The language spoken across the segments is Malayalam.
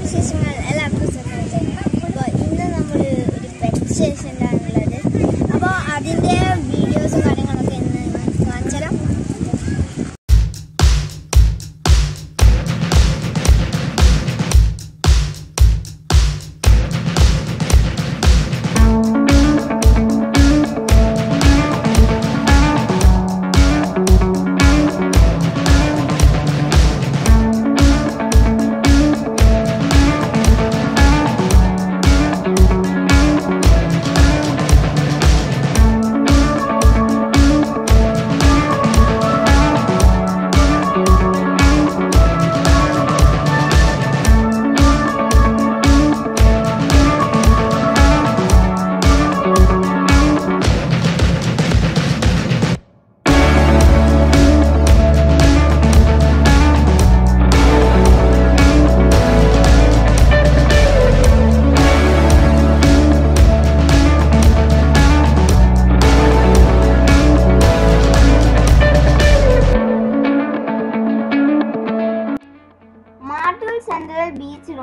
വിശേഷങ്ങൾ. എല്ലാവർക്കും ഇന്ന് നമ്മൾ ഒരു പെറ്റ് സ്റ്റേഷനിലാണുള്ളത്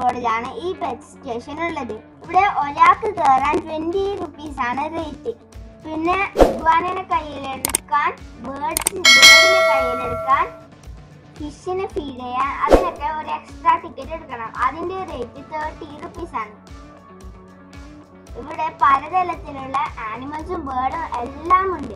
റോഡിലാണ് ഈ പെറ്റ് സ്റ്റേഷൻ ഉള്ളത്. ഇവിടെ ഒരാൾക്ക് കയറാൻ ട്വന്റി റുപ്പീസ് ആണ് റേറ്റ് പിന്നെ ഭഗവാനെ കയ്യിലെടുക്കാൻ ബേർഡ്സ് ബേർഡിനെ കയ്യിലെടുക്കാൻ ഫിഷിനെ ഫീഡ് ചെയ്യാൻ അതിനൊക്കെ ഒരു എക്സ്ട്രാ ടിക്കറ്റ് എടുക്കണം. അതിന്റെ റേറ്റ് തേർട്ടി റുപ്പീസ് ആണ്. ഇവിടെ പലതരത്തിലുള്ള ആനിമൽസും ബേർഡും എല്ലാം ഉണ്ട്.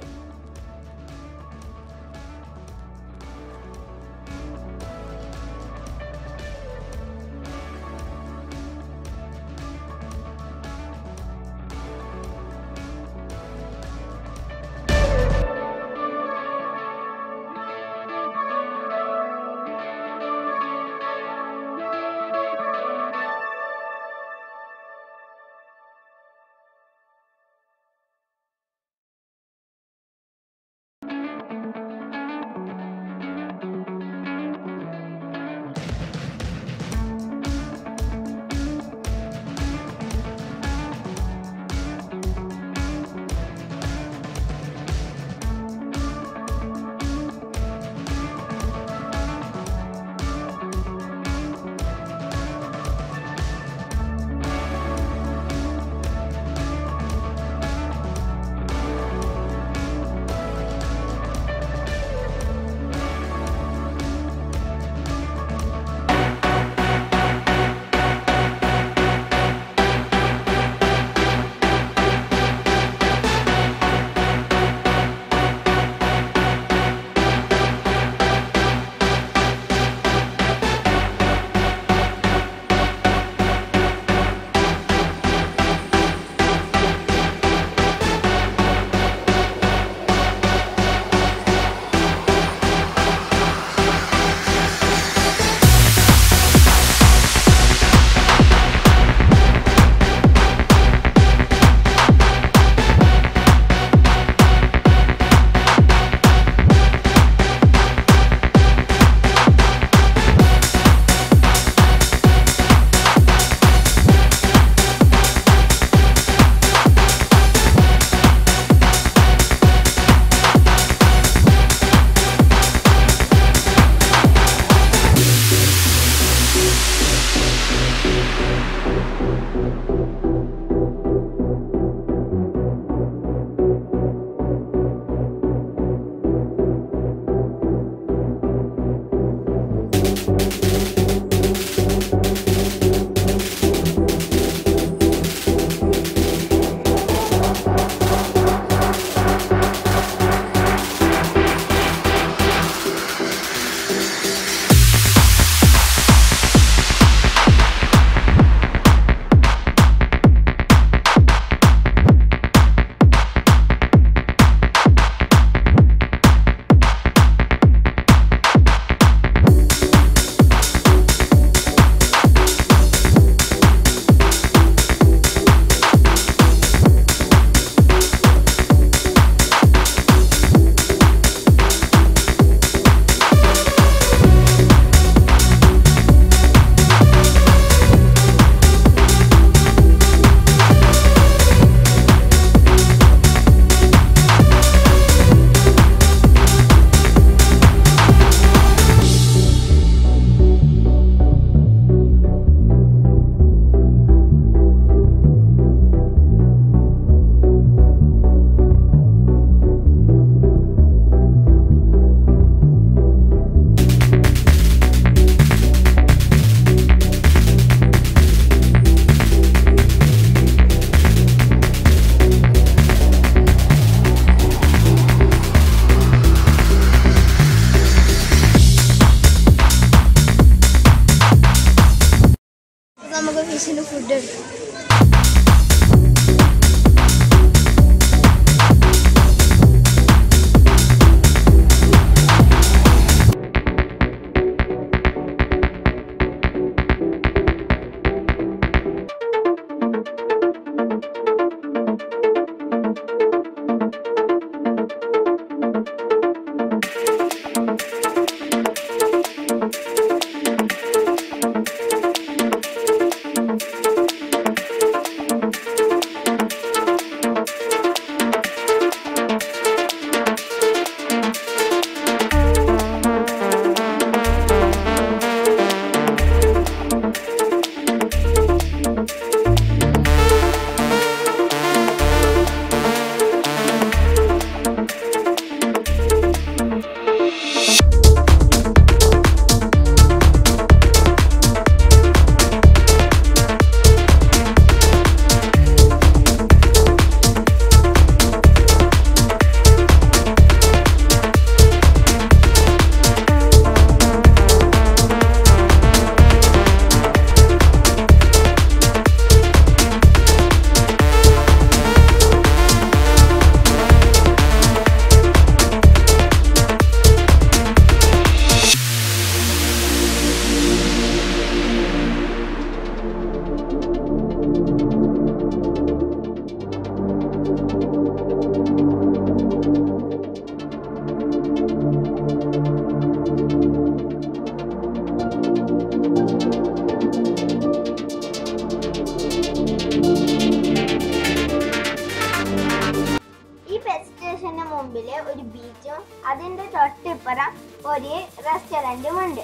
അതിന്റെ തൊട്ടിപ്പുറം ഒരു റെസ്റ്റോറന്റും ഉണ്ട്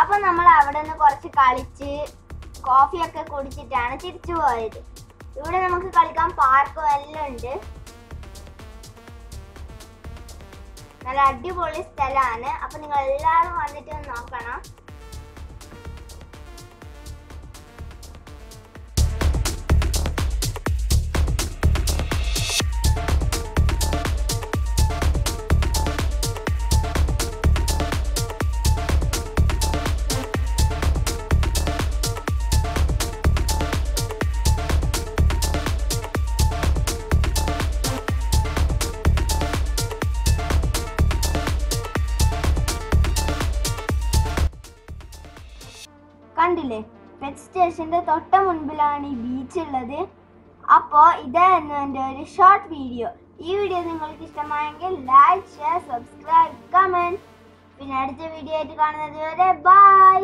അപ്പൊ നമ്മൾ അവിടെ നിന്ന് കുറച്ച് കളിച്ച് കോഫിയൊക്കെ കുടിച്ചിട്ടാണ് തിരിച്ചു പോയത്. ഇവിടെ നമുക്ക് കളിക്കാൻ പാർക്കും എല്ലാം ഉണ്ട്. നല്ല അടിപൊളി സ്ഥലമാണ്. അപ്പൊ നിങ്ങൾ എല്ലാവരും വന്നിട്ട് നോക്കണം. കണ്ടില്ലേ? പെറ്റ് സ്റ്റേഷന്റെ തൊട്ട മുൻപിലാണ് ഈ ബീച്ച് ഉള്ളത്. അപ്പോൾ ഇതായിരുന്നു എന്റെ ഒരു ഷോർട്ട് വീഡിയോ ഈ വീഡിയോ നിങ്ങൾക്ക് ഇഷ്ടമായെങ്കിൽ ലൈക്ക് ഷെയർ സബ്സ്ക്രൈബ് കമന്റ് പിന്നെ അടുത്ത വീഡിയോ ആയിട്ട് കാണുന്നത് വരെ ബൈ